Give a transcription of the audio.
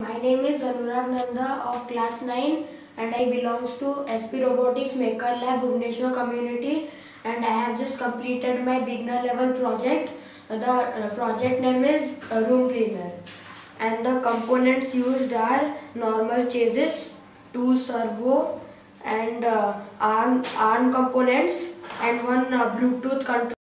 My name is Anurag Nanda of class 9 and I belongs to SP Robotics Maker Lab Bhubaneswar community and I have just completed my beginner level project. The uh, project name is uh, room cleaner and the components used are normal chases, two servo and uh, arm, arm components and one uh, Bluetooth control.